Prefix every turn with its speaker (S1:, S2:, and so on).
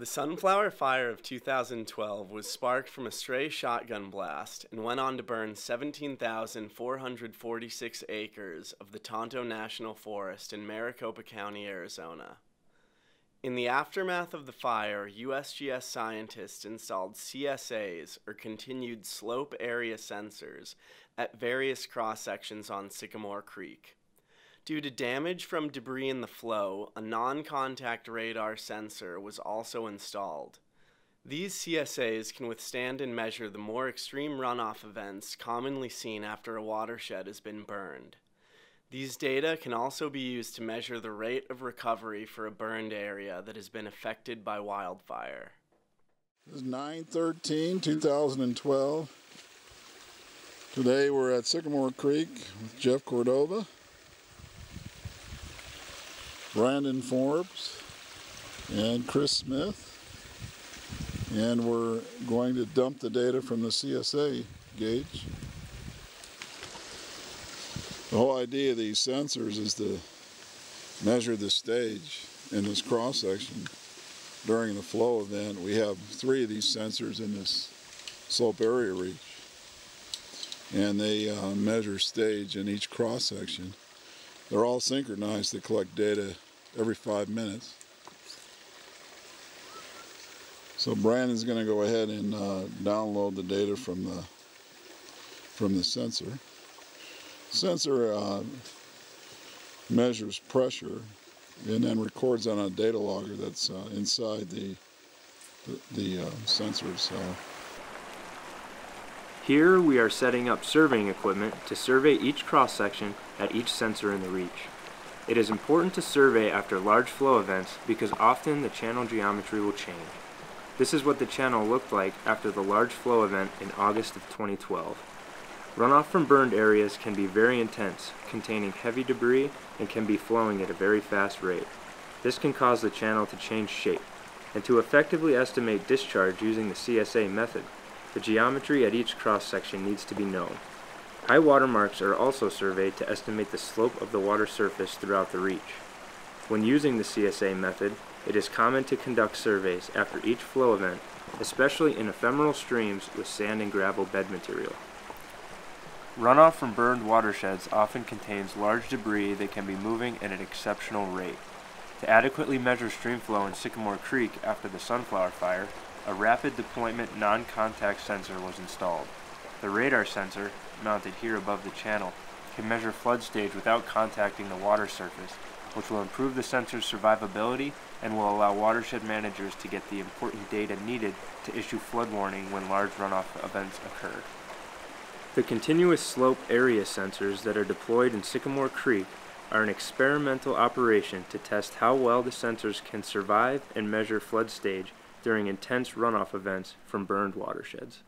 S1: The Sunflower Fire of 2012 was sparked from a stray shotgun blast and went on to burn 17,446 acres of the Tonto National Forest in Maricopa County, Arizona. In the aftermath of the fire, USGS scientists installed CSAs, or continuous slope area sensors, at various cross sections on Sycamore Creek. Due to damage from debris in the flow, a non contact radar sensor was also installed. These CSAs can withstand and measure the more extreme runoff events commonly seen after a watershed has been burned. These data can also be used to measure the rate of recovery for a burned area that has been affected by wildfire.
S2: This is 913 2012. Today we're at Sycamore Creek with Jeff Cordova. Brandon Forbes and Chris Smith. And we're going to dump the data from the CSA gauge. The whole idea of these sensors is to measure the stage in this cross section during the flow event. We have three of these sensors in this slope area reach and they uh, measure stage in each cross section. They're all synchronized to collect data every five minutes. So Brandon's going to go ahead and uh, download the data from the from the sensor. Sensor uh, measures pressure and then records on a data logger that's uh, inside the the, the uh, sensor itself.
S3: Here we are setting up surveying equipment to survey each cross section at each sensor in the reach. It is important to survey after large flow events because often the channel geometry will change. This is what the channel looked like after the large flow event in August of 2012. Runoff from burned areas can be very intense, containing heavy debris and can be flowing at a very fast rate. This can cause the channel to change shape. And to effectively estimate discharge using the CSA method, the geometry at each cross section needs to be known. High water marks are also surveyed to estimate the slope of the water surface throughout the reach. When using the CSA method, it is common to conduct surveys after each flow event, especially in ephemeral streams with sand and gravel bed material. Runoff from burned watersheds often contains large debris that can be moving at an exceptional rate. To adequately measure stream flow in Sycamore Creek after the Sunflower Fire, a rapid deployment non-contact sensor was installed. The radar sensor, mounted here above the channel, can measure flood stage without contacting the water surface, which will improve the sensor's survivability and will allow watershed managers to get the important data needed to issue flood warning when large runoff events occur. The continuous slope area sensors that are deployed in Sycamore Creek are an experimental operation to test how well the sensors can survive and measure flood stage during intense runoff events from burned watersheds.